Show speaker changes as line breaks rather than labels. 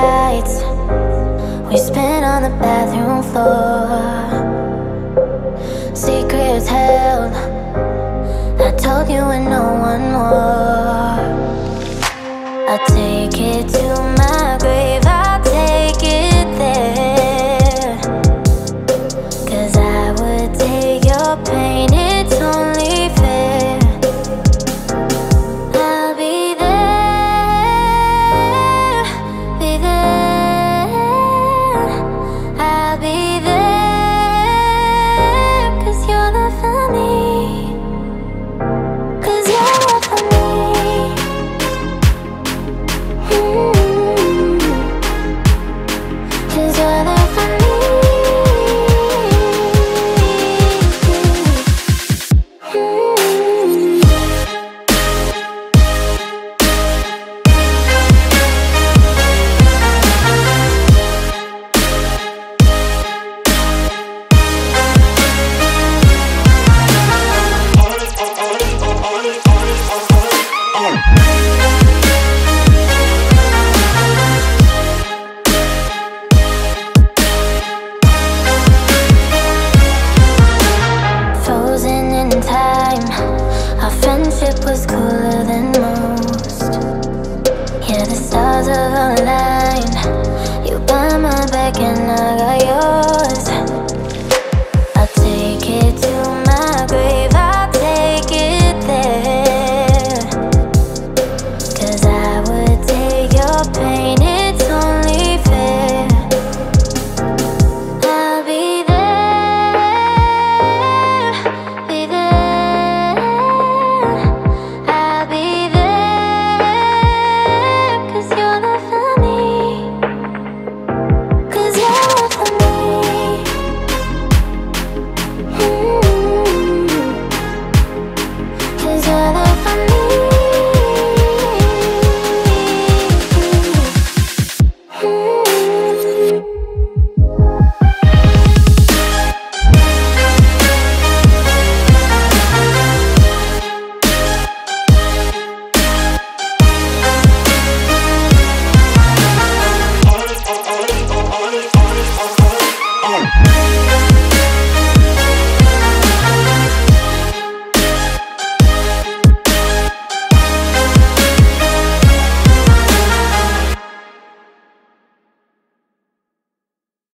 nights we spent on the bathroom floor. Secrets held. I told you and no one more. time. Our friendship was cooler than most. Yeah, the stars of our line. You got my back and I got yours.